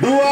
dua